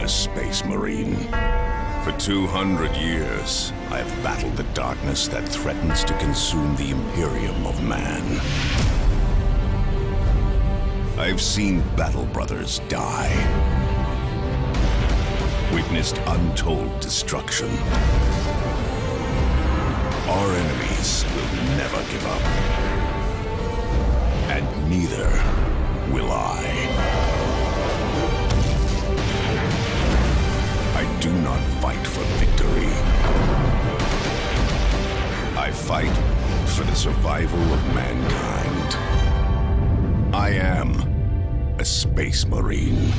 a space marine. For 200 years, I have battled the darkness that threatens to consume the Imperium of man. I've seen battle brothers die. Witnessed untold destruction. Our enemies will never give up. And neither do not fight for victory. I fight for the survival of mankind. I am a space marine.